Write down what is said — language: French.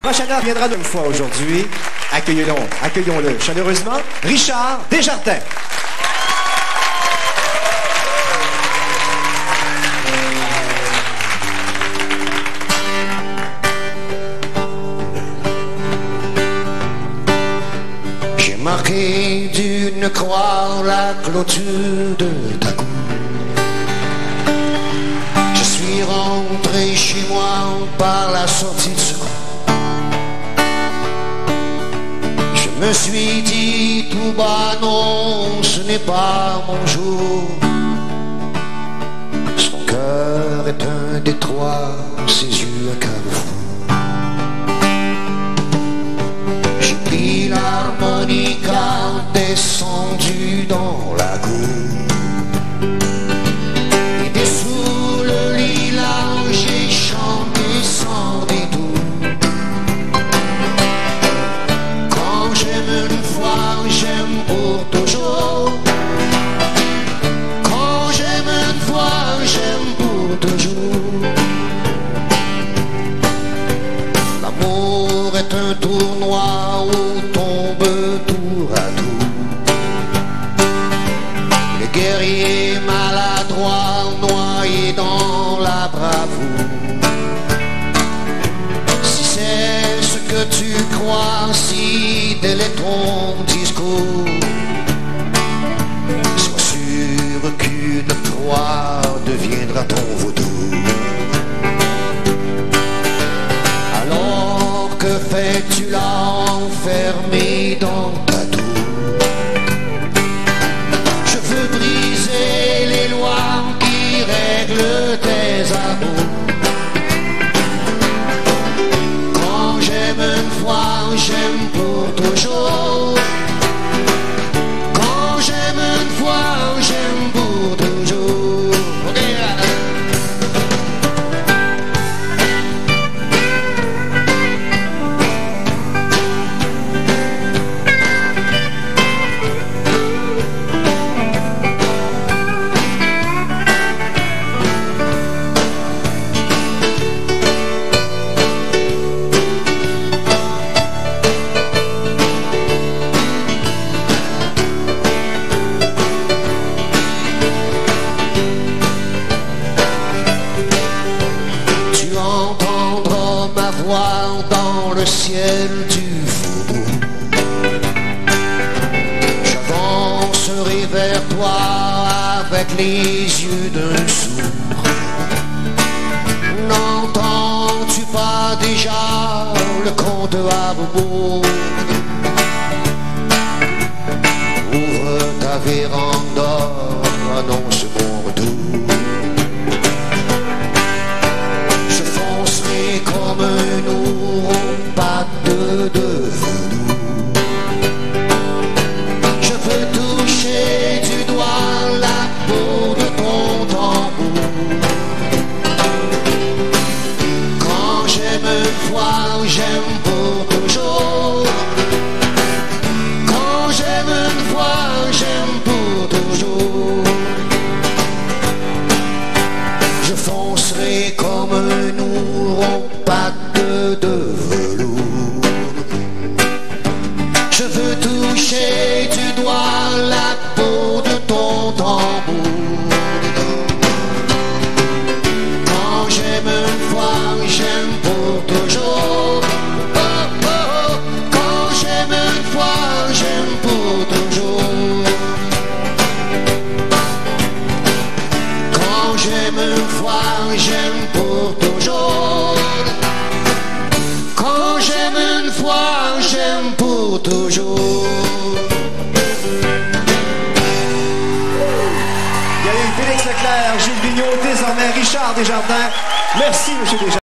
Prochainement viendra une fois aujourd'hui. Accueillons-le accueillons chaleureusement, Richard Desjardins. J'ai marqué d'une croix la clôture de ta cour. Je suis rentré chez moi par la sortie de secours. Me suis dit tout bas, non, ce n'est pas mon jour. Son cœur est un détroit, ses yeux un carrefour. J'ai pris l'harmonica, descendu dans un tournoi où tombe tour à tour. Le guerrier maladroit noyé dans la bravoure. Si c'est ce que tu crois, si tel est ton discours, ciel du faubourg. J'avancerai vers toi avec les yeux d'un sourd. N'entends-tu pas déjà le conte rebours Ouvre ta véranda, annonce Oh. Richard Desjardins. Merci, M. Desjardins.